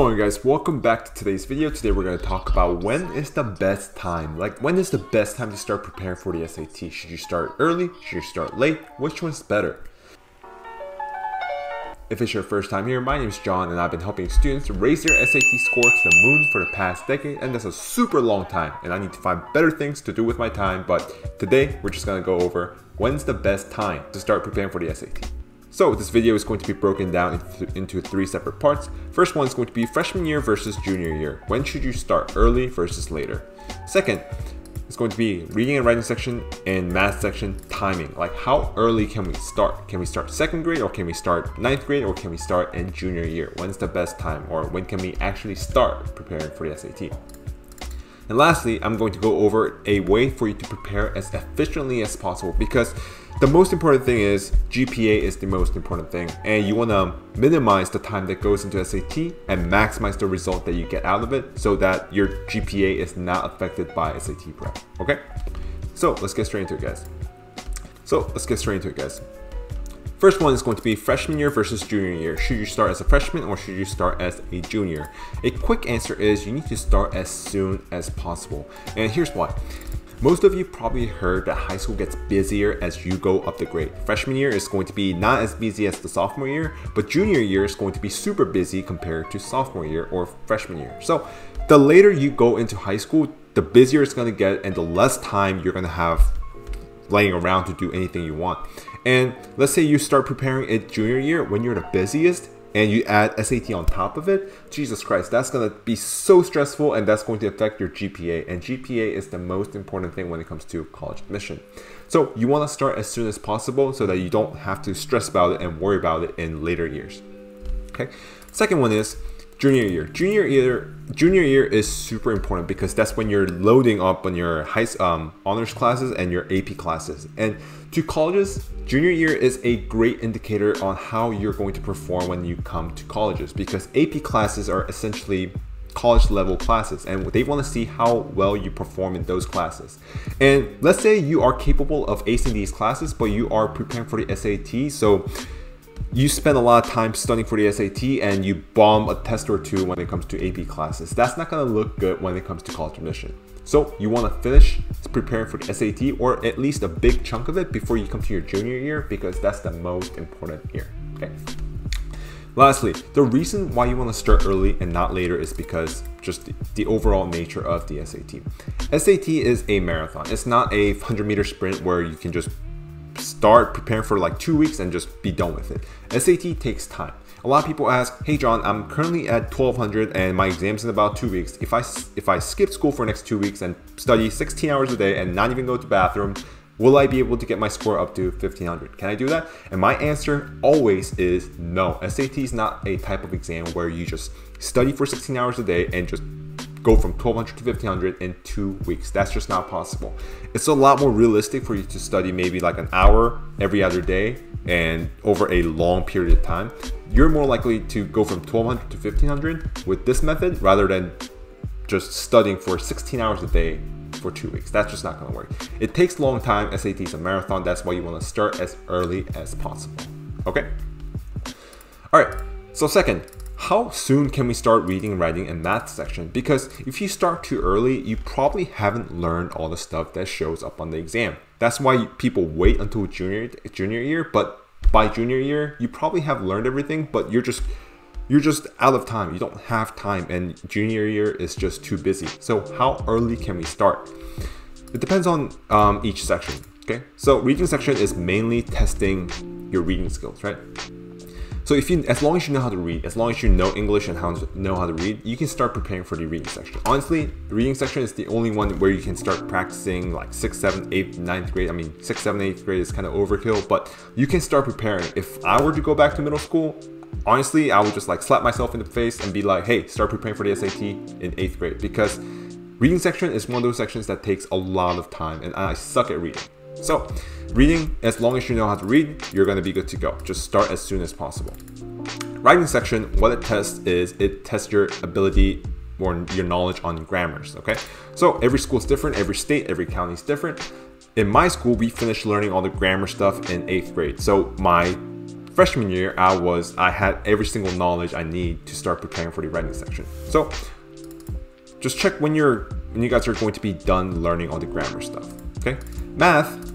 going guys? Welcome back to today's video. Today we're going to talk about when is the best time. Like when is the best time to start preparing for the SAT? Should you start early? Should you start late? Which one's better? If it's your first time here, my name is John and I've been helping students raise their SAT score to the moon for the past decade and that's a super long time and I need to find better things to do with my time but today we're just going to go over when's the best time to start preparing for the SAT. So this video is going to be broken down into, three separate parts. First one is going to be freshman year versus junior year. When should you start early versus later? Second, it's going to be reading and writing section and math section timing. Like how early can we start? Can we start second grade or can we start ninth grade or can we start in junior year? When's the best time or when can we actually start preparing for the SAT? And lastly, I'm going to go over a way for you to prepare as efficiently as possible because the most important thing is GPA is the most important thing and you want to minimize the time that goes into SAT and maximize the result that you get out of it so that your GPA is not affected by SAT prep. Okay? So let's get straight into it guys. So let's get straight into it guys. First one is going to be freshman year versus junior year. Should you start as a freshman or should you start as a junior? A quick answer is you need to start as soon as possible. And here's why. Most of you probably heard that high school gets busier as you go up the grade. Freshman year is going to be not as busy as the sophomore year, but junior year is going to be super busy compared to sophomore year or freshman year. So the later you go into high school, the busier it's going to get and the less time you're going to have laying around to do anything you want. And let's say you start preparing it junior year when you're the busiest and you add SAT on top of it, Jesus Christ, that's gonna be so stressful and that's going to affect your GPA. And GPA is the most important thing when it comes to college admission. So you wanna start as soon as possible so that you don't have to stress about it and worry about it in later years. Okay. Second one is junior year. Junior year, junior year is super important because that's when you're loading up on your high um, honors classes and your AP classes. And to colleges, junior year is a great indicator on how you're going to perform when you come to colleges because AP classes are essentially college level classes and they want to see how well you perform in those classes. And let's say you are capable of acing these classes, but you are preparing for the SAT. So you spend a lot of time studying for the SAT and you bomb a test or two when it comes to AP classes. That's not gonna look good when it comes to college admission. So you wanna finish preparing for the SAT or at least a big chunk of it before you come to your junior year because that's the most important year, okay? Lastly, the reason why you want to start early and not later is because just the, the, overall nature of the SAT. SAT is a marathon. It's not a 100 meter sprint where you can just start preparing for like two weeks and just be done with it. SAT takes time. A lot of people ask, "Hey John, I'm currently at 1200 and my exam's in about two weeks. If I if I skip school for next two weeks and study 16 hours a day and not even go to bathroom, will I be able to get my score up to 1500? Can I do that?" And my answer always is no. SAT is not a type of exam where you just study for 16 hours a day and just go from 1200 to 1500 in two weeks. That's just not possible. It's a lot more realistic for you to study maybe like an hour every other day and over a long period of time. You're more likely to go from 1200 to 1500 with this method rather than just studying for 16 hours a day for two weeks. That's just not gonna work. It takes a long time. SAT is a marathon. That's why you wanna start as early as possible. Okay? All right, so second, how soon can we start reading, writing, and math section? Because if you start too early, you probably haven't learned all the stuff that shows up on the exam. That's why people wait until junior junior year, but by junior year, you probably have learned everything, but you're just you're just out of time. You don't have time, and junior year is just too busy. So how early can we start? It depends on um, each section. Okay, so reading section is mainly testing your reading skills, right? So if you, as long as you know how to read, as long as you know English and how to know how to read, you can start preparing for the reading section. Honestly, the reading section is the only one where you can start practicing like 6th, 7th, 8th, 9th grade. I mean, 6th, 7th, 8th grade is kind of overkill, but you can start preparing. If I were to go back to middle school, honestly, I would just like slap myself in the face and be like, hey, start preparing for the SAT in 8th grade because reading section is one of those sections that takes a lot of time and I suck at reading. So reading, as long as you know how to read, you're gonna be good to go. Just start as soon as possible. Writing section, what it tests is it tests your ability or your knowledge on grammars, okay? So every school is different, every state, every county is different. In my school, we finished learning all the grammar stuff in eighth grade. So my freshman year, I was I had every single knowledge I need to start preparing for the writing section. So just check when you're when you guys are going to be done learning all the grammar stuff. Okay, math.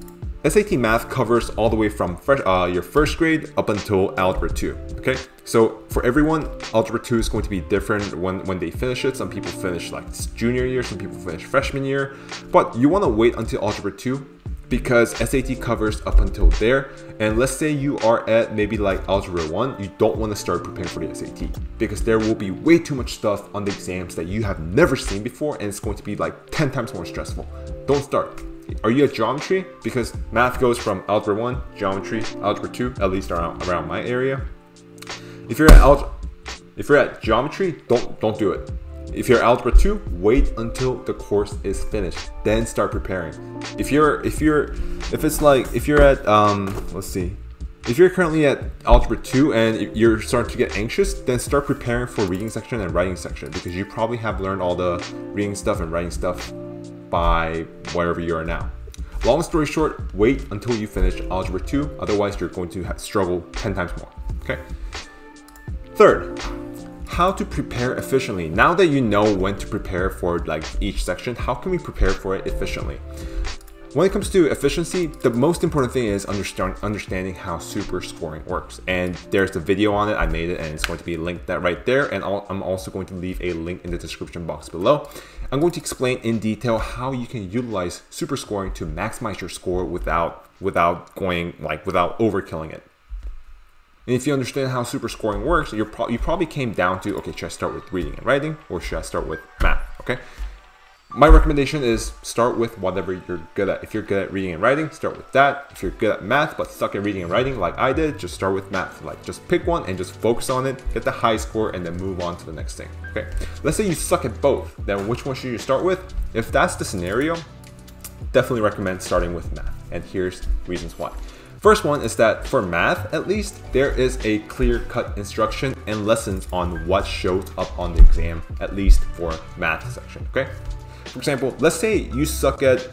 SAT math covers all the way from fresh, uh, your first grade up until algebra 2. Okay, so for everyone, algebra 2 is going to be different when, when they finish it. Some people finish like junior year, some people finish freshman year, but you want to wait until algebra 2 because SAT covers up until there. And let's say you are at maybe like Algebra 1, you don't want to start preparing for the SAT because there will be way too much stuff on the exams that you have never seen before and it's going to be like 10 times more stressful. Don't start. Are you at geometry? Because math goes from Algebra 1, geometry, Algebra 2, at least around, around my area. If you're at algebra, if you're at geometry, don't don't do it. If you're algebra 2, wait until the course is finished, then start preparing. If you're if you're if it's like if you're at um let's see. If you're currently at algebra 2 and you're starting to get anxious, then start preparing for reading section and writing section because you probably have learned all the reading stuff and writing stuff by wherever you are now. Long story short, wait until you finish algebra 2, otherwise you're going to struggle 10 times more. Okay? Third, how to prepare efficiently. Now that you know when to prepare for like each section, how can we prepare for it efficiently? When it comes to efficiency, the most important thing is understand, understanding how super scoring works. And there's a video on it, I made it, and it's going to be linked that right there. And i I'm also going to leave a link in the description box below. I'm going to explain in detail how you can utilize super scoring to maximize your score without without going like without overkilling it. And if you understand how super scoring works, you're pro you probably came down to, okay, should I start with reading and writing or should I start with math, okay? My recommendation is start with whatever you're good at. If you're good at reading and writing, start with that. If you're good at math but stuck at reading and writing like I did, just start with math. Like just pick one and just focus on it, get the high score and then move on to the next thing, okay? Let's say you suck at both, then which one should you start with? If that's the scenario, definitely recommend starting with math. And here's reasons why. First one is that for math, at least, there is a clear-cut instruction and lessons on what shows up on the exam, at least for math section, okay? For example, let's say you suck at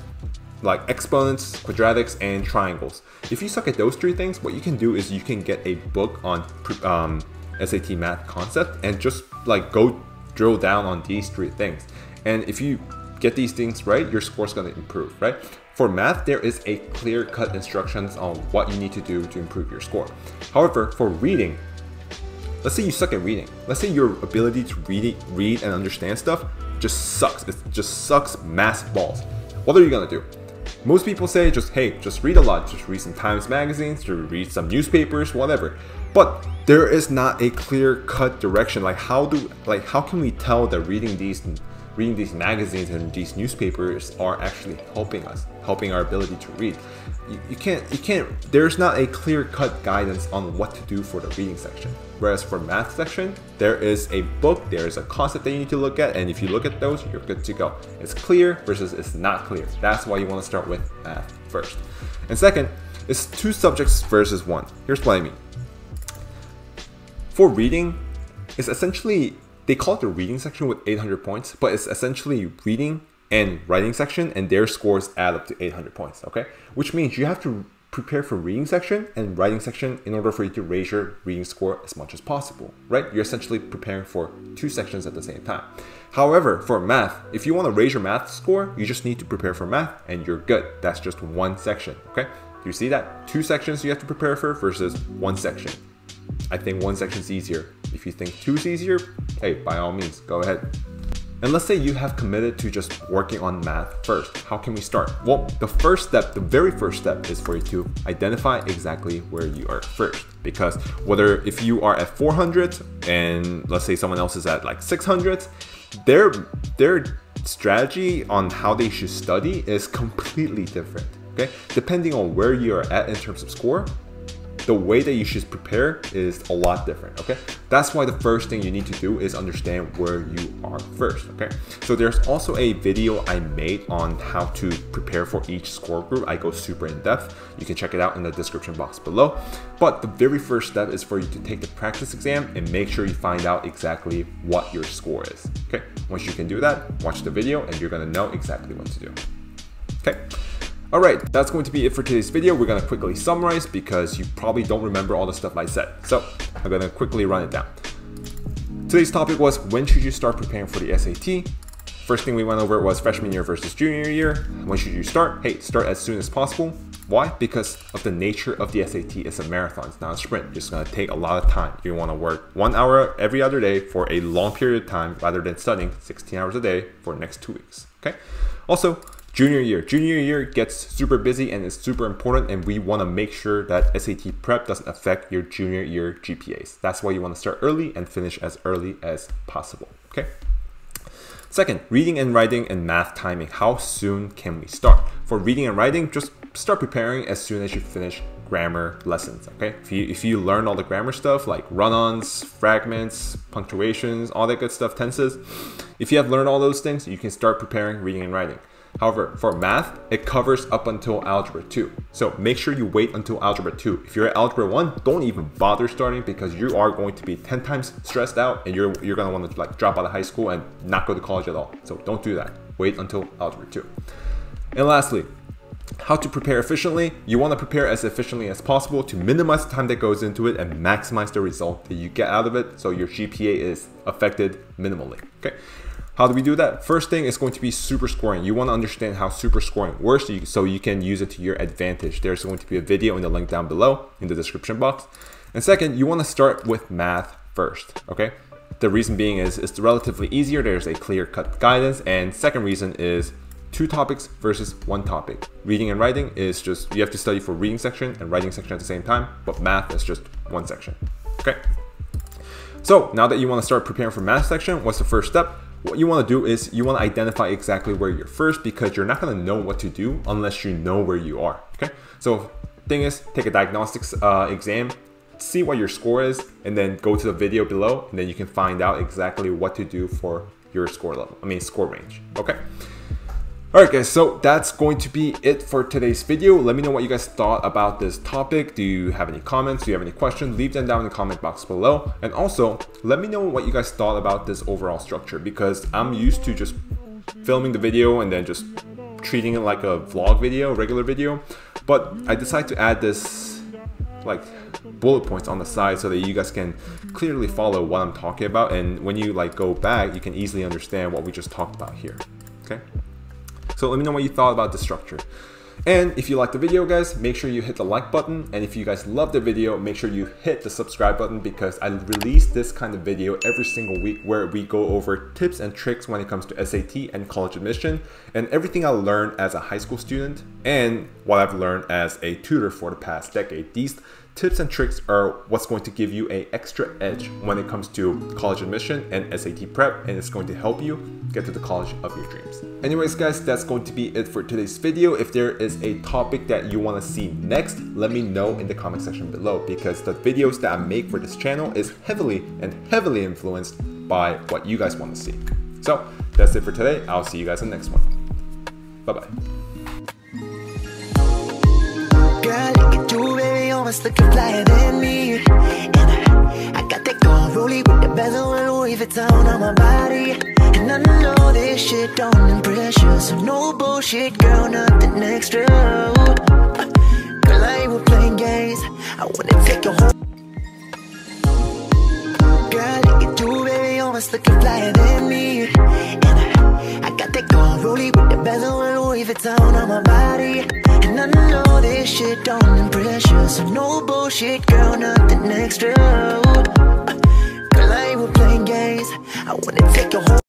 like exponents, quadratics, and triangles. If you suck at those three things, what you can do is you can get a book on um, SAT math concept and just like go drill down on these three things. And if you get these things right, your score's gonna improve, right? For math, there is a clear-cut instructions on what you need to do to improve your score. However, for reading, let's say you suck at reading. Let's say your ability to read, read and understand stuff just sucks. It just sucks massive balls. What are you gonna do? Most people say just, hey, just read a lot. Just read some Times magazines, to read some newspapers, whatever. But there is not a clear-cut direction. Like how do, like how can we tell that reading these reading these magazines and these newspapers are actually helping us, helping our ability to read. You, you can't, you can't, there's not a clear cut guidance on what to do for the reading section. Whereas for math section, there is a book, there is a concept that you need to look at, and if you look at those, you're good to go. It's clear versus it's not clear. That's why you want to start with math first. And second, it's two subjects versus one. Here's what I mean. For reading, it's essentially they call it the reading section with 800 points, but it's essentially reading and writing section, and their scores add up to 800 points, okay? Which means you have to prepare for reading section and writing section in order for you to raise your reading score as much as possible, right? You're essentially preparing for two sections at the same time. However, for math, if you want to raise your math score, you just need to prepare for math and you're good. That's just one section, okay? You see that? Two sections you have to prepare for versus one section. I think one section is easier. If you think two is easier, hey, by all means, go ahead. And let's say you have committed to just working on math first. How can we start? Well, the first step, the very first step is for you to identify exactly where you are first. Because whether if you are at 400 and let's say someone else is at like 600, their, their strategy on how they should study is completely different. Okay, depending on where you are at in terms of score, the way that you should prepare is a lot different, okay? That's why the first thing you need to do is understand where you are first, okay? So there's also a video I made on how to prepare for each score group. I go super in depth. You can check it out in the description box below. But the very first step is for you to take the practice exam and make sure you find out exactly what your score is, okay? Once you can do that, watch the video and you're gonna know exactly what to do, okay? Alright, that's going to be it for today's video. We're gonna quickly summarize because you probably don't remember all the stuff I said. So I'm gonna quickly run it down. Today's topic was when should you start preparing for the SAT? First thing we went over was freshman year versus junior year. When should you start? Hey, start as soon as possible. Why? Because of the nature of the SAT. It's a marathon, it's not a sprint. It's gonna take a lot of time. You wanna work one hour every other day for a long period of time rather than studying 16 hours a day for the next two weeks, okay? Also, Junior year. Junior year gets super busy and is super important and we want to make sure that SAT prep doesn't affect your junior year GPAs. That's why you want to start early and finish as early as possible, okay? Second, reading and writing and math timing. How soon can we start? For reading and writing, just start preparing as soon as you finish grammar lessons, okay? If you, if you learn all the grammar stuff like run-ons, fragments, punctuations, all that good stuff, tenses, if you have learned all those things, you can start preparing reading and writing. However, for math, it covers up until Algebra 2. So make sure you wait until Algebra 2. If you're at Algebra 1, don't even bother starting because you are going to be 10 times stressed out and you're, you're gonna wanna like drop out of high school and not go to college at all. So don't do that. Wait until Algebra 2. And lastly, how to prepare efficiently. You want to prepare as efficiently as possible to minimize the time that goes into it and maximize the result that you get out of it so your GPA is affected minimally. Okay. How do we do that? First thing is going to be super scoring. You want to understand how super scoring works so you can use it to your advantage. There's going to be a video in the link down below in the description box. And second, you want to start with math first, okay? The reason being is it's relatively easier. There's a clear cut guidance. And second reason is two topics versus one topic. Reading and writing is just, you have to study for reading section and writing section at the same time, but math is just one section, okay? So now that you want to start preparing for math section, what's the first step? What you want to do is you want to identify exactly where you're first because you're not going to know what to do unless you know where you are. Okay. So thing is take a diagnostics uh, exam, see what your score is, and then go to the video below, and then you can find out exactly what to do for your score level. I mean score range. Okay. Alright guys, so that's going to be it for today's video. Let me know what you guys thought about this topic. Do you have any comments? Do you have any questions? Leave them down in the comment box below. And also, let me know what you guys thought about this overall structure because I'm used to just filming the video and then just treating it like a vlog video, regular video. But I decided to add this like bullet points on the side so that you guys can clearly follow what I'm talking about. And when you like go back, you can easily understand what we just talked about here. Okay. So let me know what you thought about the structure. And if you like the video guys, make sure you hit the like button. And if you guys love the video, make sure you hit the subscribe button because I release this kind of video every single week where we go over tips and tricks when it comes to SAT and college admission and everything I learned as a high school student and what I've learned as a tutor for the past decade. These tips and tricks are what's going to give you an extra edge when it comes to college admission and SAT prep and it's going to help you get to the college of your dreams. Anyways guys, that's going to be it for today's video. If there is a topic that you want to see next, let me know in the comment section below because the videos that I make for this channel is heavily and heavily influenced by what you guys want to see. So that's it for today. I'll see you guys in the next one. Bye bye. Almost looking flyer than me And I, I got that gold rollie with the bezel and Louis Vuitton on my body. And I know this shit don't impress you So no bullshit, girl, nothing extra Girl, I ain't playing games. I wanna take you home Girl, look at you, baby, almost looking flyer than me. And I, I got that gold rollie with the bezel and Louis Vuitton on my body. And I know this shit don't impress you. So no bullshit, girl, nothing extra Girl, I ain't playing games. I wanna take you home